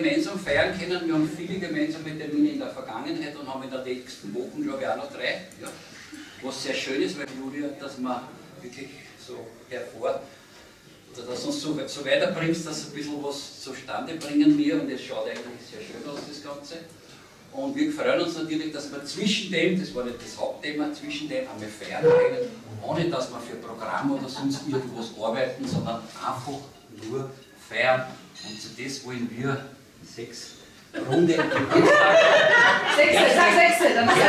gemeinsam feiern können. Wir haben viele gemeinsame Termine in der Vergangenheit und haben in der nächsten Woche, glaube ich, auch noch drei. Ja. Was sehr schön ist, weil Julia, dass man wirklich so hervor, oder dass uns so, so weiterbringst, dass ein bisschen was zustande bringen wir und es schaut eigentlich sehr schön aus, das Ganze. Und wir freuen uns natürlich, dass wir zwischen dem, das war nicht das Hauptthema, zwischen dem einmal feiern können, ohne dass wir für Programm oder sonst irgendwas arbeiten, sondern einfach nur feiern. Und zu das wollen wir sechs Runde Geburtstag. Sechste, sag Sechste, dann machst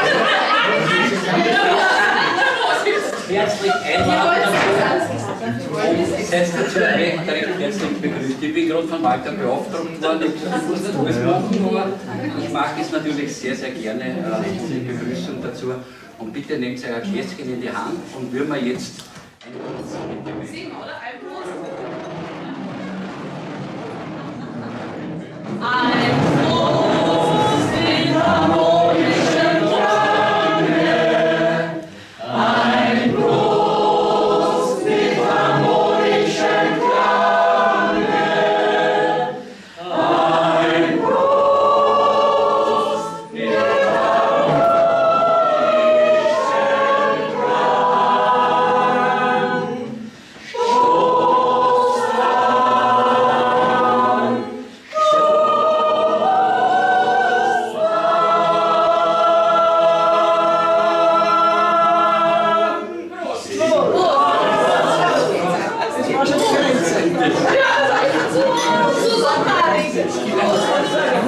Herzlich einladen dazu. Setzt dazu recht, recht herzlich begrüßt. Ich bin gerade von Walter beauftragt worden, ich muss das machen, aber ich mag es natürlich sehr, sehr gerne, äh, diese Begrüßung dazu. Und bitte nehmt euer Gläschen in die Hand und würden wir jetzt ein Singen, oder? Ein Prost in harmonischen Ihr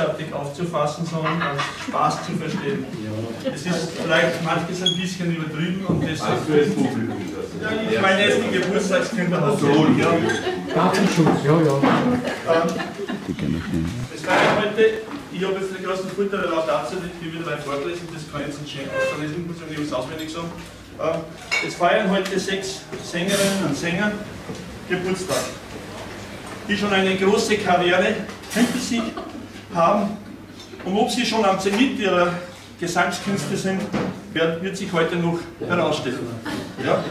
bösartig aufzufassen, sondern als Spaß zu verstehen. Es ist vielleicht manches ein bisschen übertrieben und deshalb. Ja, ich meine jetzt die Geburtstagskinder so, ja. Datenschutz, ja, ja. Ähm, Es war ja heute, ich habe jetzt den großen Vorteil der Laudatio, die wieder mal vorgelesen, das kann ich jetzt nicht schön auslesen, muss ich nicht auswendig sagen. Ähm, Es feiern heute sechs Sängerinnen und Sänger Geburtstag, die schon eine große Karriere hinter sich haben. Und ob sie schon am Zenit ihrer Gesangskünste sind, wird, sich heute noch herausstellen. Ja?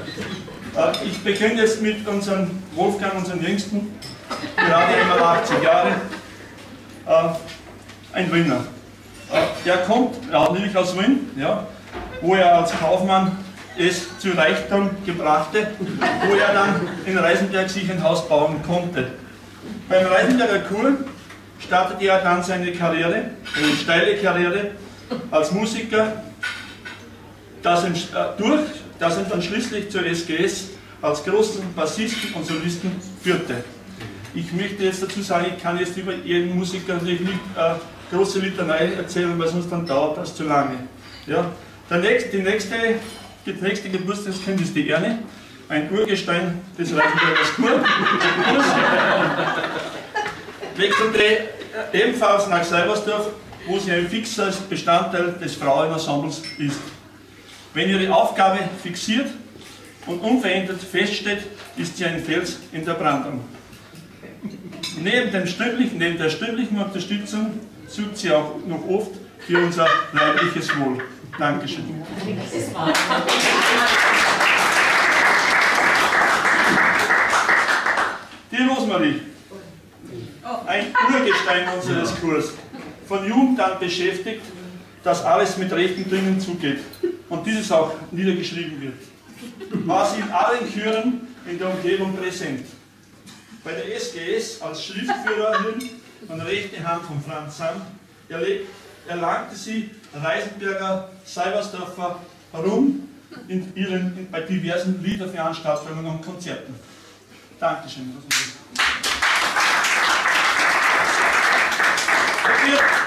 Äh, Ich beginne jetzt mit unserem Wolfgang, unserem Jüngsten, gerade einmal 80 Jahre, äh, ein Wiener. Äh, Der kommt natürlich aus Wien, ja, wo er als Kaufmann es zu Reichtum gebrachte, wo er dann in Reisenberg sich ein Haus bauen konnte. Beim Reisenberger Kur startete er dann seine Karriere, eine steile Karriere als Musiker, das ihn, äh, durch, das ihn dann schließlich zur SGS als großen Bassisten und Solisten führte. Ich möchte jetzt dazu sagen, ich kann jetzt über jeden Musiker natürlich nicht äh, große Litanei erzählen, weil sonst dann dauert das zu lange. Ja? Der nächste, die nächste, die nächste Geburtstagskind ist die Erne, ein Urgestein des Reichenbergers Kur. Wechselte ebenfalls nach Seibersdorf, wo sie ein fixer Bestandteil des Frauenensembles ist. Wenn ihre Aufgabe fixiert und unverändert feststeht, ist sie ein Fels in der Brandung. neben, dem stimmlichen, neben der stimmlichen Unterstützung sucht sie auch noch oft für unser leibliches Wohl. Dankeschön. Die Rosmarie, ein Urgestein unseres Kurs, von Jugend an beschäftigt, dass alles mit rechten Dingen zugeht und dieses auch niedergeschrieben wird. War sie in allen Chören in der Umgebung präsent. Bei der SGS als Schriftführerin und rechte Hand von Franz Sand erlangte sie Reisenberger, Seibersdorfer Ruhm in ihren, in, bei diversen Liederveranstaltungen und Konzerten. Dankeschön.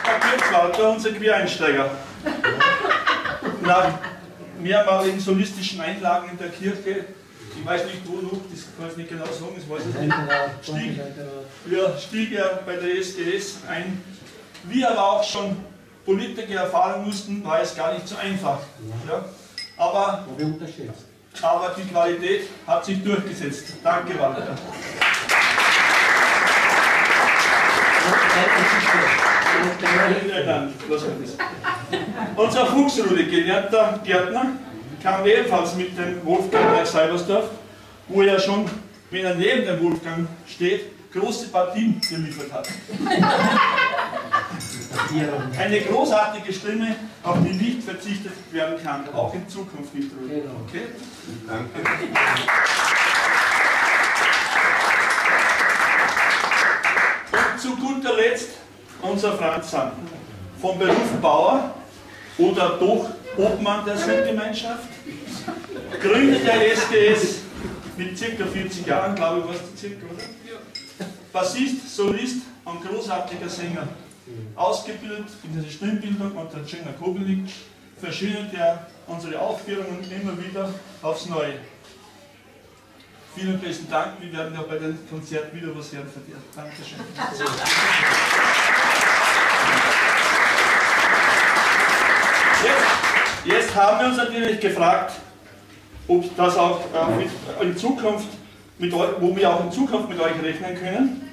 Herr Kirchwalter, unser Quereinsteiger. Nach mehrmaligen solistischen Einlagen in der Kirche, ich weiß nicht wo noch, das kann ich nicht genau sagen, das weiß ich nicht, stieg, ja, stieg er bei der SGS ein. Wie aber auch schon Politiker erfahren mussten, war es gar nicht so einfach. Ja? Aber, aber die Qualität hat sich durchgesetzt. Danke, Walter. Unser Fuchsrudi, gelernter Gärtner, kam ebenfalls mit dem Wolfgang nach Seibersdorf, wo er schon, wenn er neben dem Wolfgang steht, große Partien geliefert hat. Eine großartige Stimme, auf die nicht verzichtet werden kann, auch in Zukunft nicht. Okay? Danke. Und zu guter Letzt unser Franz Sand. Vom Beruf Bauer oder doch Obmann der Südgemeinschaft, Gründer der SGS mit ca. 40 Jahren, glaube ich, warst du circa, oder? Bassist, Solist und großartiger Sänger. Ausgebildet in der Stimmbildung unter Jenna Kobelik, verschönert er unsere Aufführungen immer wieder aufs Neue. Vielen besten Dank, wir werden ja bei dem Konzert wieder was hören von dir. Dankeschön. Jetzt, jetzt haben wir uns natürlich gefragt, ob das auch in Zukunft mit euch, wo wir auch in Zukunft mit euch rechnen können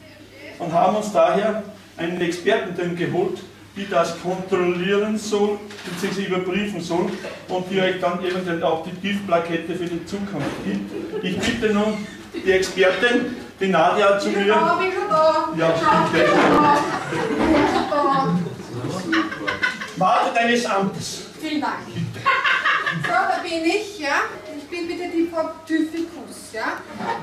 und haben uns daher einen Experten dann geholt, die das kontrollieren soll, bzw. überprüfen soll und die euch dann eben auch die Giftplakette für die Zukunft gibt. Ich bitte nun die Expertin, die Nadia zu mir. Ja, bin schon da. Ja, bin schon da. Warte deines Amtes. Vielen Dank. So, da bin ich, ja. Ich bin bitte die Frau Typhicus, ja.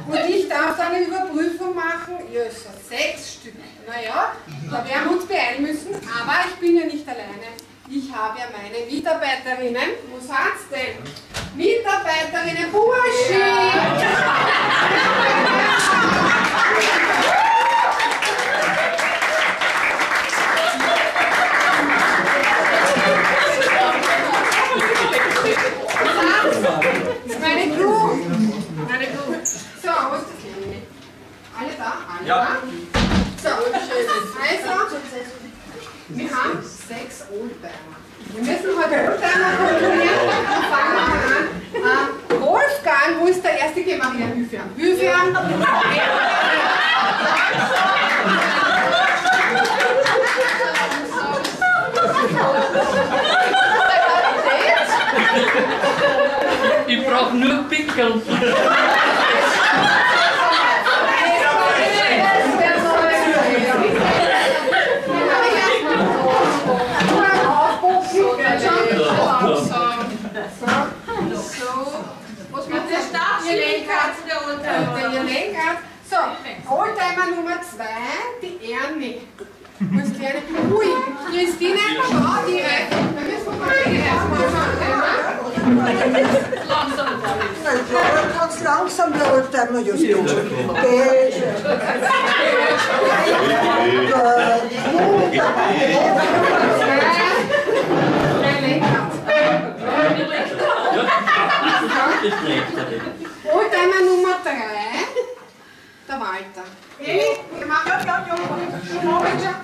Und ich darf da eine Überprüfung machen. Ja, so sechs Stück. Naja, da werden wir uns beeilen müssen, aber ich bin ja nicht alleine. Ich habe ja meine Mitarbeiterinnen. Wo sind's denn? Mitarbeiterinnen, Burschi! Meine Crew! Meine Crew. So, wo ist das? Alle da? Alle Ja. da? So, also, wir haben sechs Oldtimer. Wir müssen heute Oldtimer kontrollieren. Fangen wir mal an. Äh, Wolfgang, wo ist der erste? Geh mal her, Hüfern. Hüfern. Ich brauche nur Pickeln. So, Oldtimer Nummer 2, die Ernie. Muss kleine. Ui, Christine, schau direkt. Da müssen wir mal erstmal schauen. Ja, ganz langsam der Oldtimer just Geh Das trägt er nicht. Oldtimer Nummer 3, der Walter. Hey, wir machen ja, ja, ja.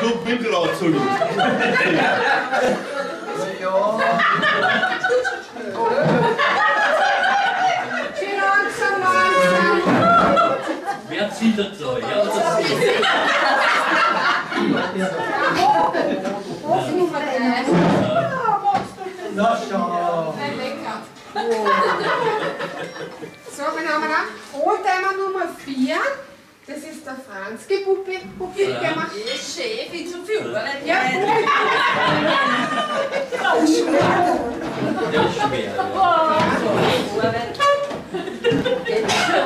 Du bitte rausholen. Schön langsam, langsam. sind da so, ja. Nummer 3. Na schau. So, wen haben wir noch? Oldtimer Nummer 4. Das ist der. Ist viel zu viel, oder? Ja, ist schwer.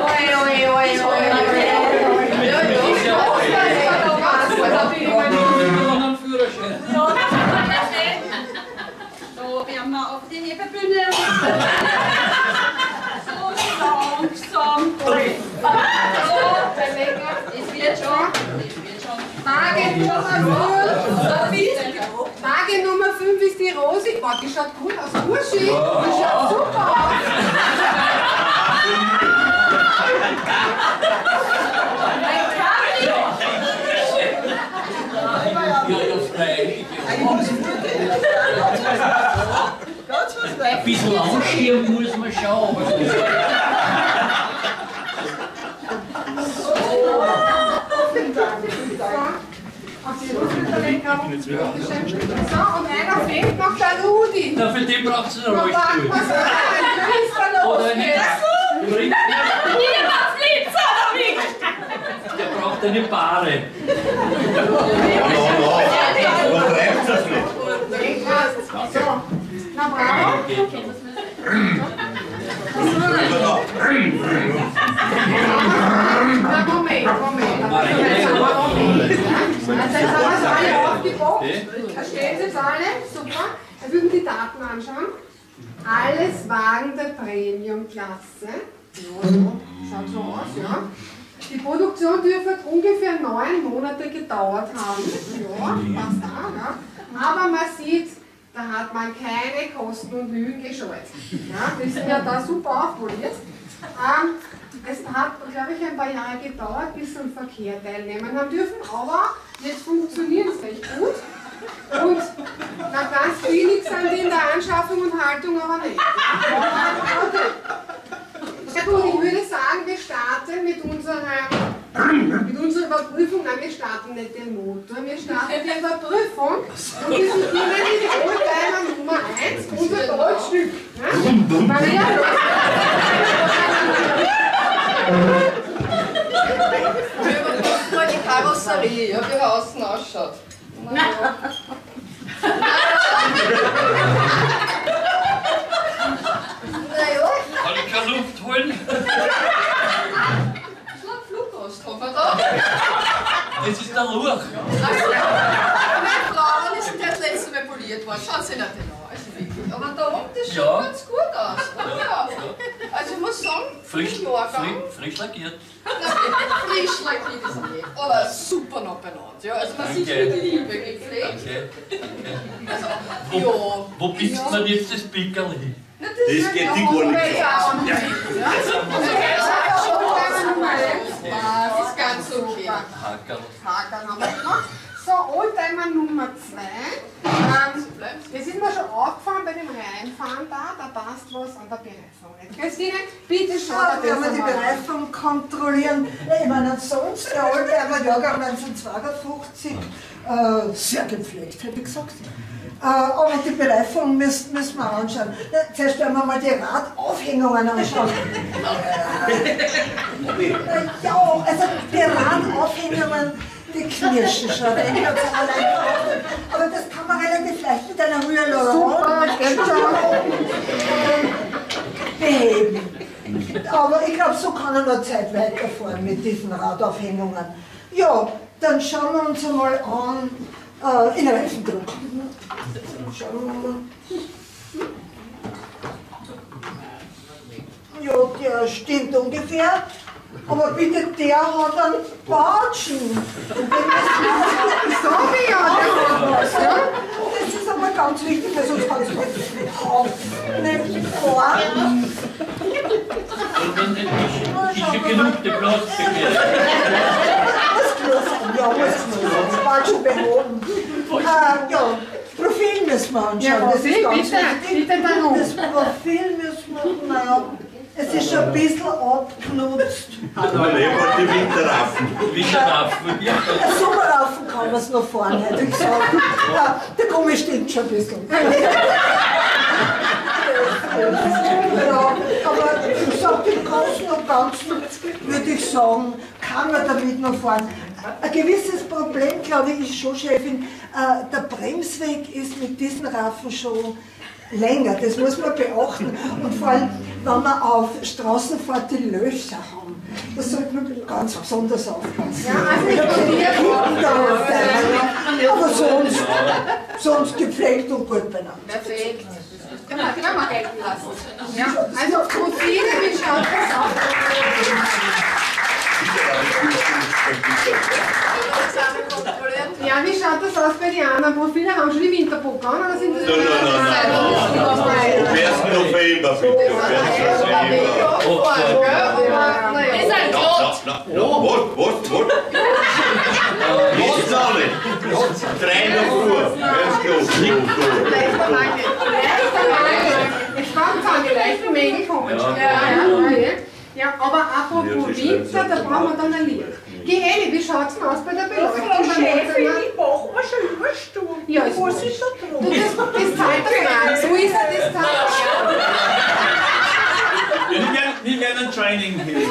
Oi, oi, oi, oi, oi. Ja, einen Führerschein. So, wir haben mal auf die Hebebühne. So langsam. So, wird schon. Frage Nummer 5. So viel. Frage Nummer 5 ist die Rosi. Boah, die schaut gut aus. Uschi, die schaut super aus. Ein bisschen anschieben muss man schon, aber Auf Rosi der Lecker. So, und einer fehlt noch, der Rudi. Na, für den braucht es einen warte, Rollstuhl. Oder eine jetzt? Übrigens, Niemand flieht, oder wie? der braucht eine Bahre. So, na bravo. Moment, Moment. Jetzt haben wir es alle aufgebockt. Verstehen Sie es alle? Super. Wir würden die Daten anschauen. Alles Wagen der Premium-Klasse. Ja, schaut so aus, ja. Die Produktion dürfte ungefähr neun Monate gedauert haben. Ja, passt da, ja. Aber man sieht, da hat man keine Kosten und Mühen gescheut. Ja, die sind ja da super aufpoliert. Ähm, es hat, glaube ich, ein paar Jahre gedauert, bis sie am Verkehr teilnehmen haben dürfen, aber jetzt funktioniert es recht gut. Und na, ganz billig sind die in der Anschaffung und Haltung aber nicht. Okay. Gut, ich würde sagen, wir starten mit unserer, mit unserer Überprüfung. Nein, wir starten nicht den Motor, wir starten die Überprüfung. Und wir sind immer die Oldtimer Nummer 1, unser Goldstück. Ne? Weil wir ja Wir überprüfen mal die Karosserie, ja, wie er außen ausschaut. Naja, Kann ich keine Luft holen? ein Fluggast haben wir da. Das ist der Luch. Also, meine Frauen ist der das letzte Mal poliert worden. Schauen Sie nicht genau. Wirklich. Aber da oben, das schaut Ja. ganz gut aus. Ja. Also ich muss sagen, Frisch, frisch, frisch lackiert. frisch lackiert ist nicht. Aber super noch benannt. Ja, also man sieht mit Liebe gepflegt. Danke. Also, Wo, ja. wo bist du denn jetzt das Pickerli? Na, das, Das geht die gar nicht. ja noch nicht. Ja. Also, das 1. das ist ganz okay. Hackerl. Haken haben wir gemacht. So, Oldtimer Nummer 2. Ähm, das ist mir schon aufgefallen bei dem Reinfahren da, da passt was an der Bereifung nicht. Christine, bitte schau Ja, dir wenn das wir die. Bereifung kontrollieren, ich meine, sonst der Oldtimer Jahrgang 1952, äh, sehr gepflegt, hätte ich gesagt. Äh, aber die Bereifung müssen, müssen wir anschauen. Ja, zuerst werden wir mal die Radaufhängungen anschauen. Äh, ja, also die Radaufhängungen, die knirschen schon. Ich hab's allein drauf. Aber das kann man relativ leicht mit einer Hyaluron beheben. Aber ich glaube, so kann er noch Zeit weiterfahren mit diesen Radaufhängungen. Ja, dann schauen wir uns einmal an, äh, in Reifendruck. Schauen wir mal. Ja, der stimmt ungefähr. Aber bitte, der hat einen Batschen. Und den wir- Ich ja, der hat was, ja? Das ist aber ganz wichtig, weil sonst kannst du nicht. Und dann ist ist ja genug der Platz. Muss klar sein, ja, muss klar sein. Schon behoben. Äh, ja, Profil müssen wir anschauen. Ja, das ist ganz bitte, wichtig. bitte. Das Profil müssen wir, naja, Es ist schon ein bisschen abgenutzt. Überleben wir die Winterraffen. Winterraffen. Ja. Sommerraffen kann man es noch fahren, hätte ich gesagt. Ja, der Gummi stimmt schon ein bisschen. Ja, aber ich sag, im Großen und Ganzen würde ich sagen, kann man damit noch fahren. Ein gewisses Problem, glaube ich, ist schon, Chefin, äh, der Bremsweg ist mit diesen Raffen schon länger. Das muss man beachten. Und vor allem, wenn man auf Straßen fährt, die Löcher haben. Da sollte man ganz besonders aufpassen. Ja, also ich probiere rein. Aber sonst, sonst gepflegt und gut beieinander. Perfekt. Kann man, kann man gelten lassen. Ja, also Profile, wie schaut das aus? Ja, wie schaut das aus bei den anderen Profile? Haben schon die Winterbock an oder sind das Nein, nein, nein, Am 1. November, bitte. Am 1. November. Ist ein na, was, was, was? Ist noch nicht. Drei nach Uhr. Ganz klar. Leichter Mangel. Ich fand es an, die leichten Mängel kommen. Ja, ja, ja. Ja, aber apropos Winter, da brauchen wir dann ein Licht. Geheli, wie schaut es denn aus bei der Beleuchtung? Frau Chefin, ich mache mir schon Überstunden. Ja, ist Was ist da Du, drum? das, das zahlt der Franz. So ist er, das zahlt Wir werden, wir werden ein Training hier. Ist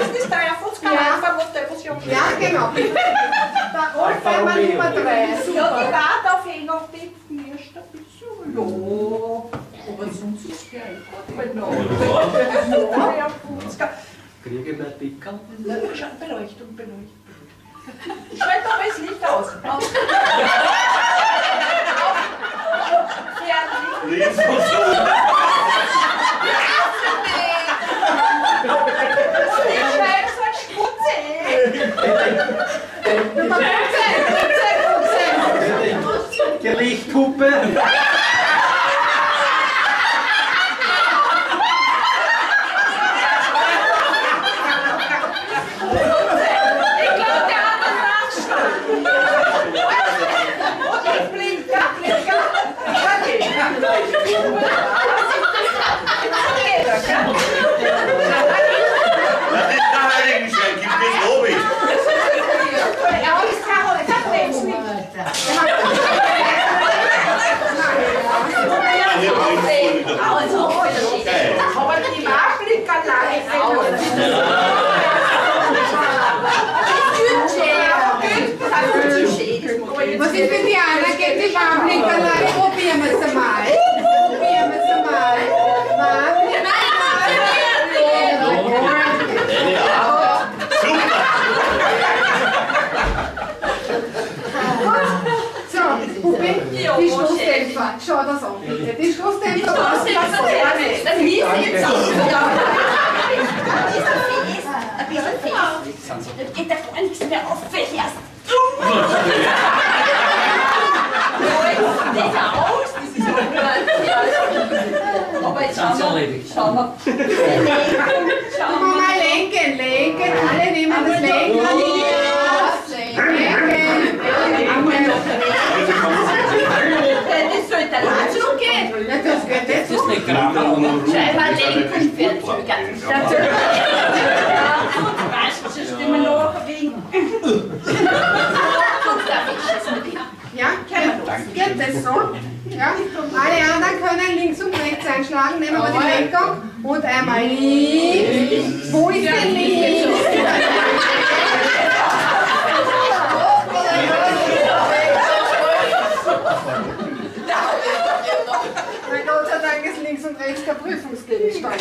das das Dreierfußkanal von der Museum? Ja, genau. Der Oldtimer Nummer 3. Ja, die auf die erst ein bisschen. Ja, aber sonst ist es ja Genau. Ja, Fußka. Kriege ich mehr Pickel? Beleuchtung, Beleuchtung. Schalt doch das Licht aus. Aus. Fertig. Links und so. Und ich schreibe so ein Sputze. Die Lichthupe. Ich glaube, der hat einen Nachschlag. Okay, Blinker, Blinker. Okay. Das ist der Heiligenschein. Gib das Lobby. Ja, ist Carol, das bremst nicht. Ah, hier bringt es wieder. Geil. Aber die Die Warblinkerlei? Probieren wir es einmal. Probieren wir es einmal. So, Puppi, die Stoßdämpfer. Schau das an, bitte. Die Stoßdämpfer. Das ist jetzt auch Das geht da gar nichts mehr auf, verlierst. nicht aus. Das ist Aber jetzt Sind sie schauen wir. Schauen wir. Schauen wir. Mal lenken, lenken. Alle nehmen das Lenken. Lenken. Das sollte. Ja, das geht nicht. Das ist nicht gerade. Scheinbar lenken verzögert. Verzögert. Ja, weißt du, noch ist es mit dir. Ja, geht, geht das so? Ja. Alle anderen können links und rechts einschlagen. Nehmen wir die Lenkung und einmal links. Wo ist denn links? Dank ist links und rechts kein Prüfungsgegenstand.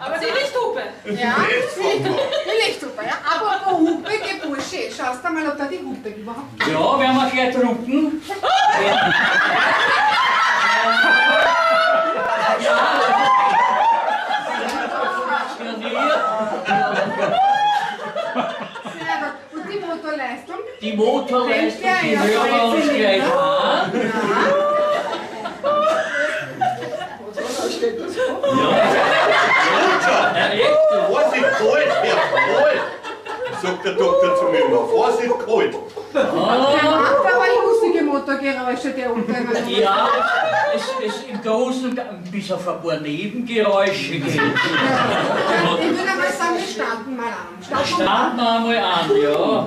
Aber die Lichthupe. Ja, die Lichthupe. Ja. Aber Hupe, Gebursche, schaust du mal, ob da die Hupe überhaupt Ja, werden wir gleich gut. Und die Motorleistung? Die Motorleistung, Ja, die ja, hören wir uns ja. gleich an. Ja, echt. Was ist kalt? Ja, kalt. sagt der Doktor zu mir immer, Vorsicht, kalt. Der macht aber lustige Motorgeräusche, der Oldtimer. Ja, es, es im Großen und Ganzen, bis auf ein paar Nebengeräusche geht. Ich würde mal sagen, wir starten mal an. Starten Starten wir einmal an, ja.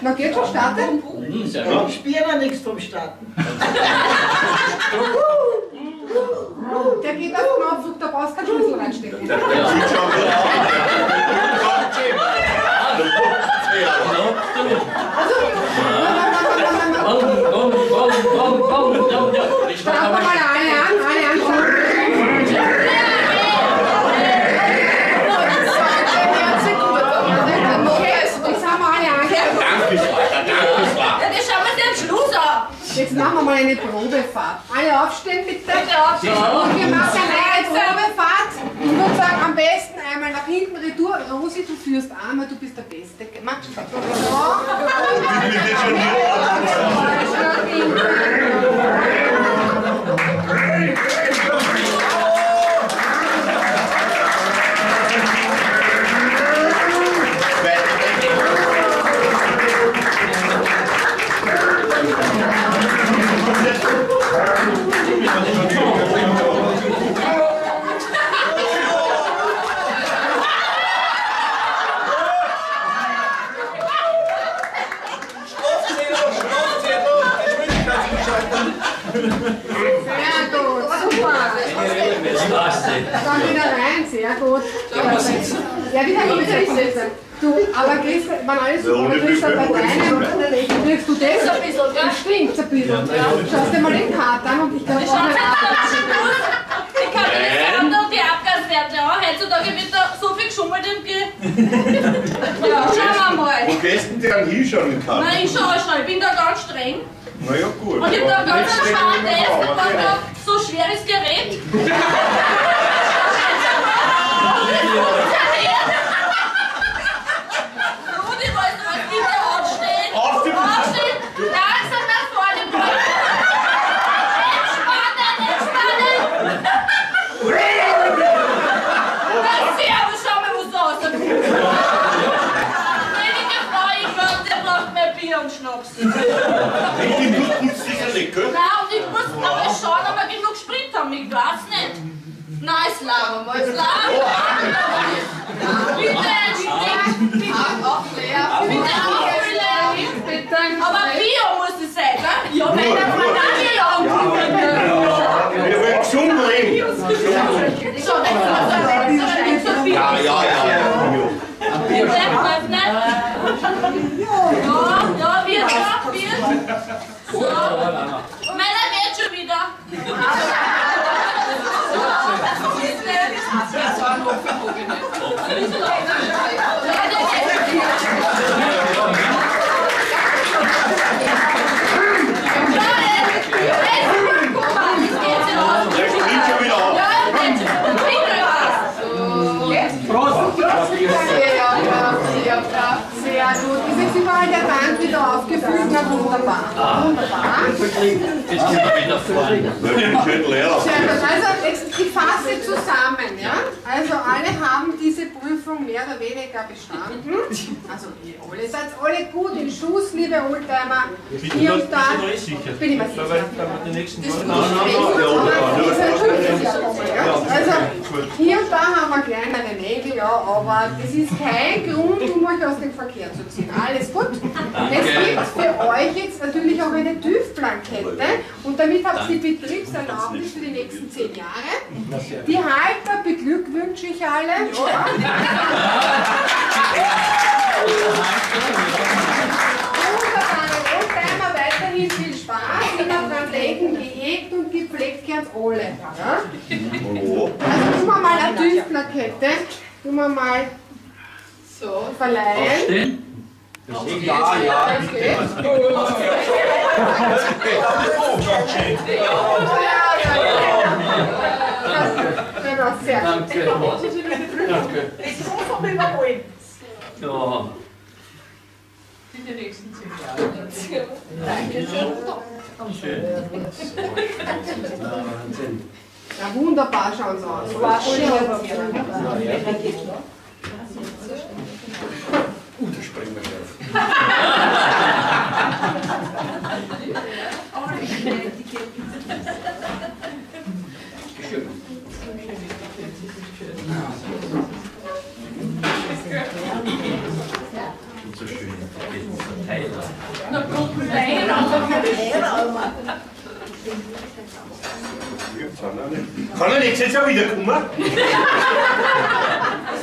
Na geht schon, starten? Hm, gut. Spielen wir nichts vom Starten. Der geht auf den Knopf, da brauchst du keinen Schlüssel reinstecken. Der sieht schon Komm, komm, komm, komm, komm, komm, ja. Ich mach Starten wir aber mal alle an, alle an. Jetzt haben wir alle an. Danke, Vater, danke, Vater. Ja, das schauen wir uns den Schluss an. Jetzt machen wir mal eine Probefahrt. Alle aufstehen bitte. Und wir machen eine Probefahrt. Ich würde sagen, am besten einmal nach hinten retour. Rosi, du führst weil du bist der Beste. Mach schon. Ich bin jetzt schon Sehr gut, super. Dann wieder rein, sehr gut. Ja, wieder hinsetzen. Du, aber kriegst du, wenn alles ohne aber kriegst du bei Büffel. kriegst du das? ein bisschen. Das stinkt ein bisschen. Schaust dir mal den Kart an und ich glaube. Ich kann mir das sagen, und die Abgaswerte auch. Heutzutage wird da so viel geschummelt und ge... Ja, schauen wir mal. Wo gehst denn dann hinschauen kann? Nein, ich schau schon, ich bin da ganz streng. Na ja, gut. Und ich hab da ganz einen ist okay. da so schweres Gerät. Mal, Schnaps. Richtig gut putzt dieser Lecke. Nein, und ich muss aber schauen, ob wir genug Sprit haben. Ich weiß nicht. Lang mal. Es lang. Bitte ein Sprit. Bitte auffüllen. Aber Bio muss es sein, gell? Ja, wenn der lang Wir wollen gesund leben. So, dann man sagen, so ein Bio. Ja, ja, ja. nicht. Ja, ja, wird, ja, wird. So. Meiner geht schon wieder. Der springt schon wieder auf. Sehr gut. Ist jetzt überall der Tank wieder aufgefüllt? Na wunderbar. Wunderbar. Jetzt sind wir wieder vorne. Sehr gut. Also ich fasse zusammen. Ja? Also alle haben diese Prüfung mehr oder weniger bestanden. Also ihr alle seid alle gut in Schuss, liebe Oldtimer. Hier und da. Bin ich mir sicher. Also hier und da haben wir kleinere Nägel, ja, aber das ist kein Grund, um euch aus dem Verkehr zu ziehen. Alles gut? Es gibt für euch jetzt natürlich auch eine TÜV-Plakette und damit habt ihr die Betriebserlaubnis für die nächsten zehn Jahre. Die Halter beglückwünsche ich alle. Ja. Wunderbare Oldtimer, weiterhin viel Spaß. Immer dran denken, gehegt und gepflegt gern alle. Ja? Oh. Also tun wir mal eine TÜV-Plakette. Tun wir mal so verleihen. Aufstehen. Das geht. Ja, ja, ja. Genau, sehr gut. Danke. Danke. Woche überholen. Ja. In den nächsten zehn Jahren. Dankeschön. Wahnsinn. Ja, wunderbar schauen sie aus. Waschschirm. Uh, da springen wir gleich drauf. Kann er nächstes Jahr wiederkommen? Aber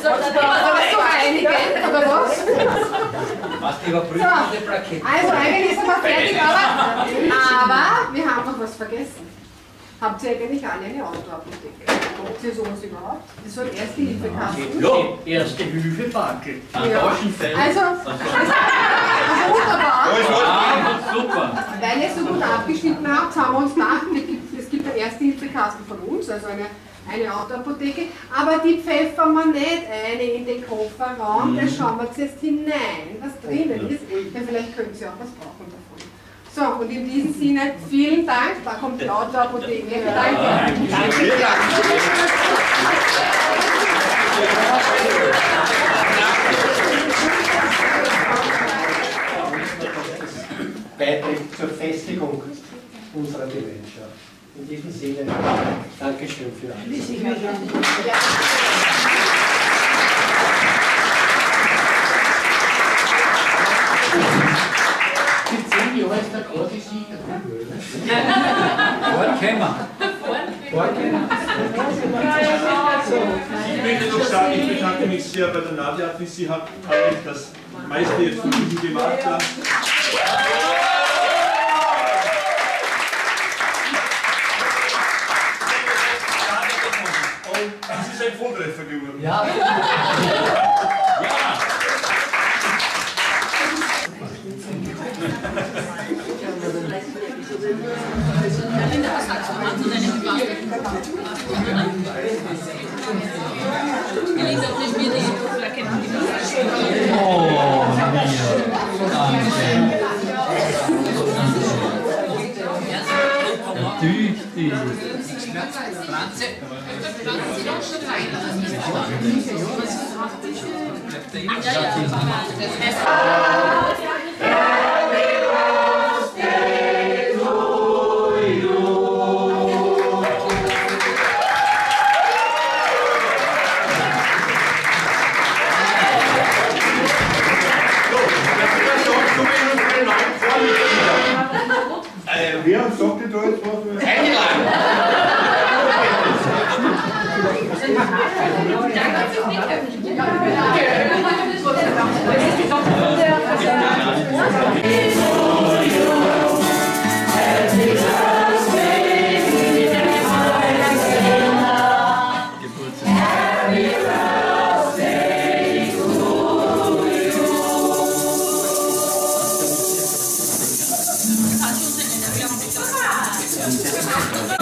so einige, oder was? Was die überprüfen, So. die Plakette. Also eigentlich sind wir fertig, aber, aber wir haben noch was vergessen. Habt ihr eigentlich alle eine Autoapotheke? Habt ihr sowas überhaupt? Das soll erste Hilfekasten. Die erste Hilfe Backel. Ein Ja. Taschenfell. Also, also wunderbar. Ah, super. Weil ihr so gut abgeschnitten habt, haben wir uns gedacht, es gibt, es gibt einen Erste-Hilfe-Kasten von uns, also eine, eine Autoapotheke, aber die pfeffern wir nicht eine in den Kofferraum, da schauen wir zuerst hinein, was drinnen ist. Ja, vielleicht könnt ihr auch was brauchen. So, und in diesem Sinne, vielen Dank, da kommt die Autoapotheke. Danke. beiträgt zur Festigung unserer Gemeinschaft. In diesem Sinne, Dankeschön für alles. Die zehn Jahre ist der große Sieger. Vorkommen. Ich möchte noch sagen, ich bedanke mich sehr bei der Nadja, sie hat eigentlich das meiste jetzt für mich gemacht. Ja. Es ist ein Volltreffer geworden. Ja. Tüchtig. Franze. Äh, Yani